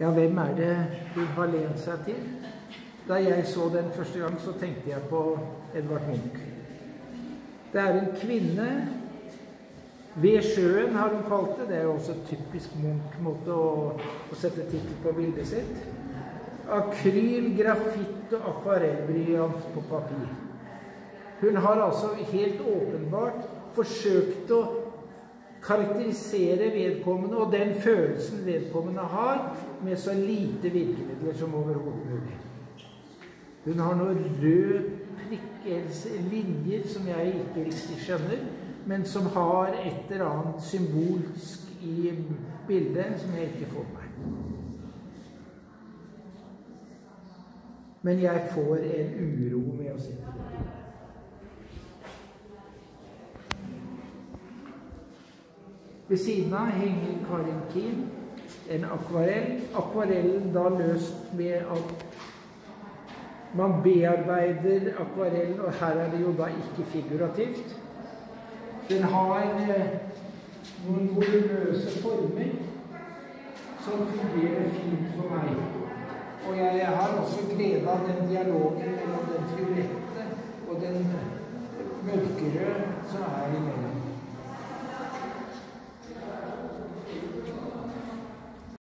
Ja, hvem er det hun har lent seg til? Da jeg så den første gang, så tenkte jeg på Edvard Munch. Det er en kvinne ved sjøen, har hun kalt det. Det er jo også typisk Munch-måte å, å, sette tittel på bildet sitt. Akryl, grafitt og akvarellbryant på papir. Hun har altså helt åpenbart forsøkt å karakterisere vedkommende og den følelsen vedkommende har, med så lite virkemidler som overhodet mulig. Hun har noen røde linjer som jeg ikke riktig skjønner, men som har et eller annet symbolsk i bildet som jeg ikke får meg. Men jeg får en uro med å se på det. Ved siden av henger Karin Kien en akvarell. Akvarellen da løst med at man bearbeider akvarellen, og her er det jo da ikke figurativt. Den har eh, noen volumøse former som fungerer fint for meg. Og jeg har også glede av den dialogen mellom den fiolette